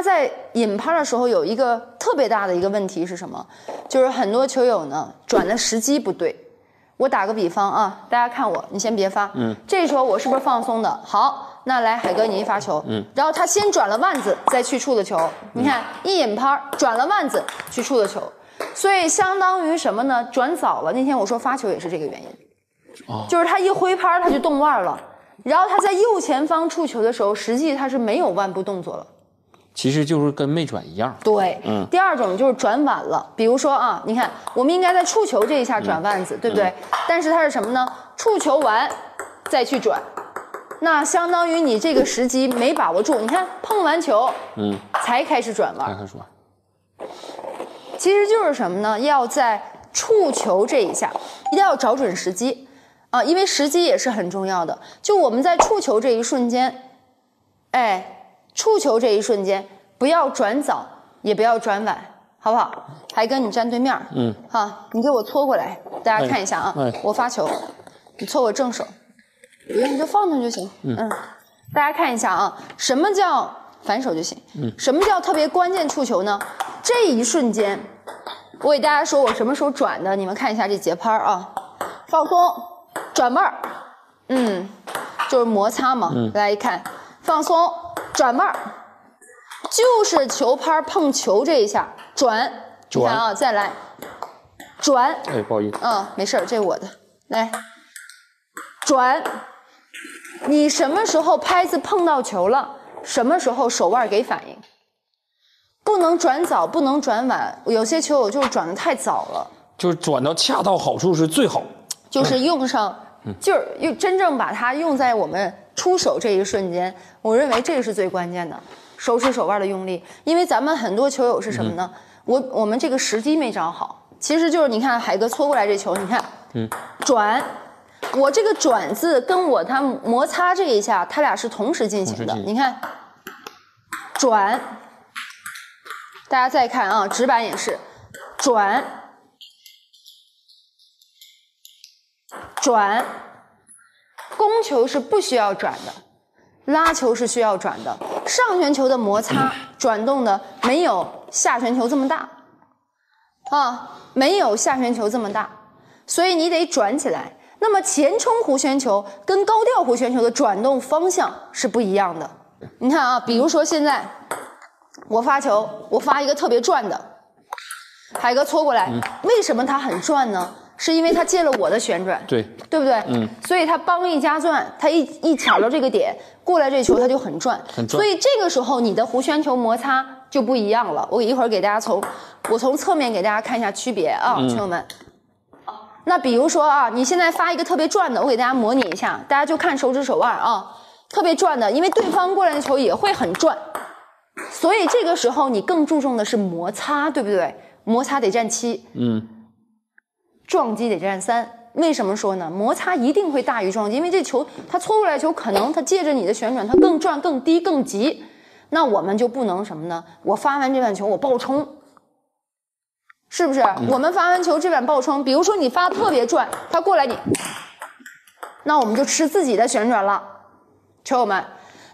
他在引拍的时候有一个特别大的一个问题是什么？就是很多球友呢转的时机不对。我打个比方啊，大家看我，你先别发。嗯。这时候我是不是放松的？好，那来海哥你一发球。嗯。然后他先转了腕子再去触的球，你看一引拍转了腕子去触的球，所以相当于什么呢？转早了。那天我说发球也是这个原因。哦。就是他一挥拍他就动腕了，然后他在右前方触球的时候，实际他是没有腕部动作了。其实就是跟没转一样。对，嗯。第二种就是转晚了，比如说啊，你看，我们应该在触球这一下转腕子，对不对？但是它是什么呢？触球完再去转，那相当于你这个时机没把握住。你看，碰完球，嗯，才开始转弯。才开始转。其实就是什么呢？要在触球这一下，一定要找准时机啊，因为时机也是很重要的。就我们在触球这一瞬间，哎。触球这一瞬间，不要转早，也不要转晚，好不好？还跟，你站对面，嗯，好，你给我搓过来，大家看一下啊。我发球，你搓我正手，不用你就放那就行。嗯，大家看一下啊，什么叫反手就行？嗯，什么叫特别关键触球呢？这一瞬间，我给大家说我什么时候转的，你们看一下这节拍啊，放松，转腕儿，嗯，就是摩擦嘛。嗯，大家一看，放松。转腕儿，就是球拍碰球这一下转，你看啊，再来转。哎，不好意思。嗯，没事儿这是我的。来转，你什么时候拍子碰到球了？什么时候手腕给反应？不能转早，不能转晚。有些球友就是转的太早了，就是转到恰到好处是最好。就是用上劲儿，用真正把它用在我们。出手这一瞬间，我认为这个是最关键的，手指手腕的用力。因为咱们很多球友是什么呢？我我们这个时机没找好，其实就是你看海哥搓过来这球，你看，嗯，转，我这个转字跟我它摩擦这一下，它俩是同时进行的。你看，转，大家再看啊，直板也是，转，转。攻球是不需要转的，拉球是需要转的。上旋球的摩擦转动的没有下旋球这么大，啊，没有下旋球这么大，所以你得转起来。那么前冲弧旋球跟高调弧旋球的转动方向是不一样的。你看啊，比如说现在我发球，我发一个特别转的，海哥搓过来，为什么它很转呢？是因为他借了我的旋转，对对不对？嗯，所以他帮一加转，他一一卡到这个点过来，这球他就很转，很转。所以这个时候你的弧圈球摩擦就不一样了。我一会儿给大家从我从侧面给大家看一下区别啊，朋友们。那比如说啊，你现在发一个特别转的，我给大家模拟一下，大家就看手指手腕啊，特别转的，因为对方过来的球也会很转，所以这个时候你更注重的是摩擦，对不对？摩擦得占七，嗯。撞击得占三，为什么说呢？摩擦一定会大于撞击，因为这球它搓过来球，可能它借着你的旋转，它更转、更低、更急。那我们就不能什么呢？我发完这板球，我爆冲，是不是？我们发完球这板爆冲，比如说你发特别转，它过来你，那我们就吃自己的旋转了，球友们。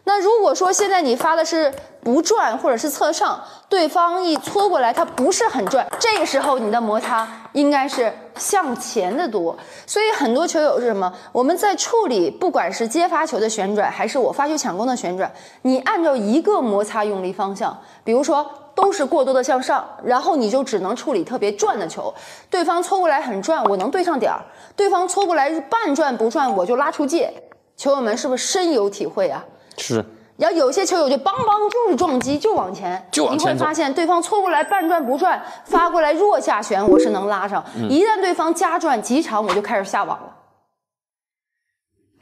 那如果说现在你发的是不转或者是侧上，对方一搓过来，它不是很转，这个时候你的摩擦应该是向前的多。所以很多球友是什么？我们在处理不管是接发球的旋转，还是我发球抢攻的旋转，你按照一个摩擦用力方向，比如说都是过多的向上，然后你就只能处理特别转的球。对方搓过来很转，我能对上点儿；对方搓过来半转不转，我就拉出界。球友们是不是深有体会啊？是，然后有些球友就邦邦就是撞击就往前，就往前你会发现对方搓过来半转不转，发过来弱下旋，我是能拉上。一旦对方加转极长，我就开始下网了。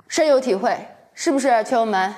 深有体会，是不是球友们？